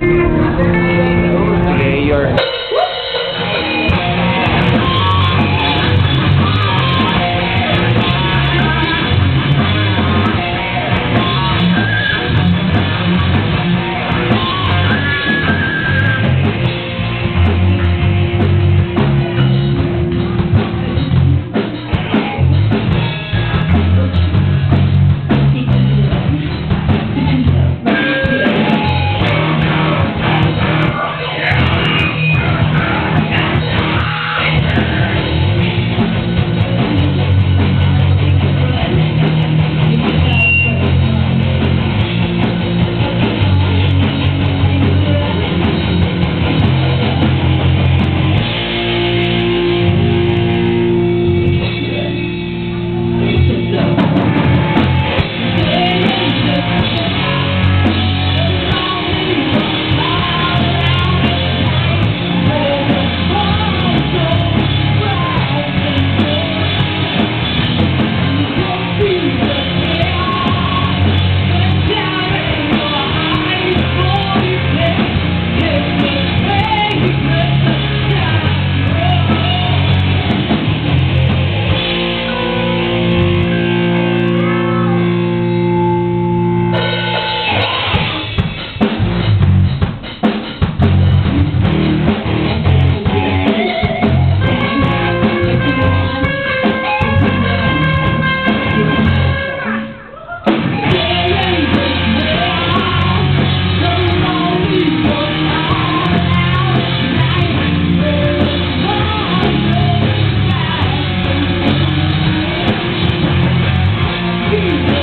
Thank Jesus.